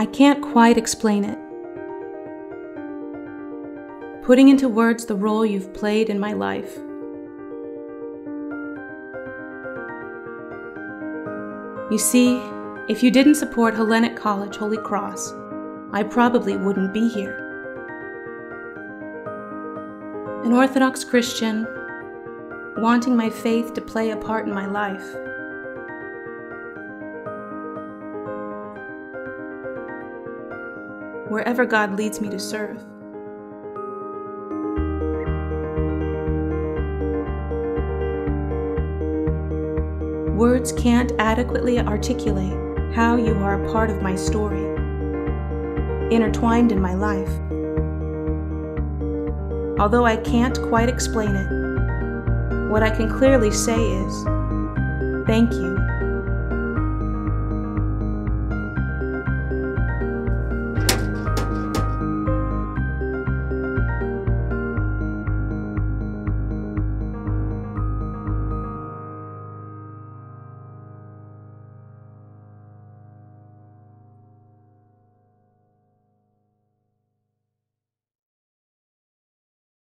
I can't quite explain it. Putting into words the role you've played in my life. You see, if you didn't support Hellenic College Holy Cross, I probably wouldn't be here. An Orthodox Christian, wanting my faith to play a part in my life. Wherever God leads me to serve. Words can't adequately articulate how you are a part of my story, intertwined in my life. Although I can't quite explain it, what I can clearly say is thank you